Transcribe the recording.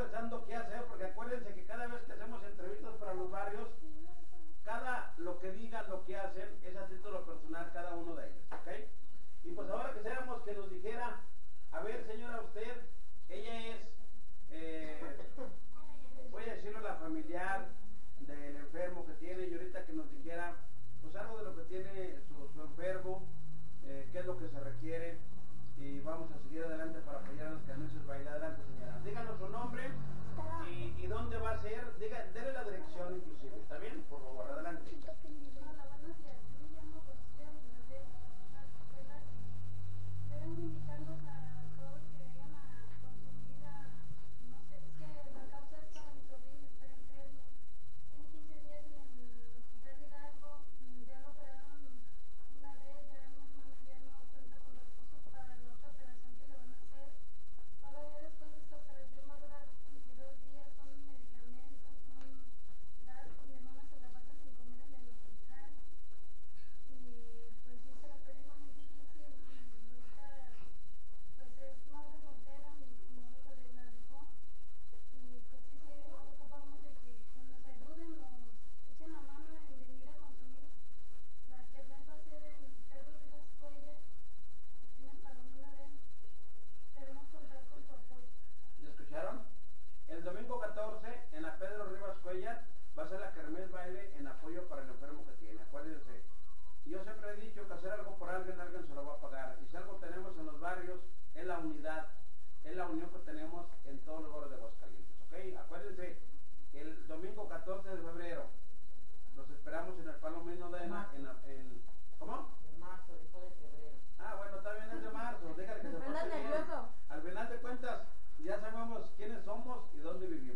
pensando qué hacer, porque acuérdense que cada vez que hacemos entrevistas para los barrios, cada lo que digan, lo que hacen, es a título personal cada uno de ellos, ¿ok? Y pues ahora quisiéramos que nos dijera, a ver señora, usted, ella es, eh, voy a decirlo, la familiar del enfermo que tiene, y ahorita que nos dijera, pues algo de lo que tiene su, enfermo, eh, qué es lo que se requiere, y vamos a seguir adelante. hacer, déle la dirección inclusive, ¿está bien? Por favor, quiénes somos y dónde vivimos.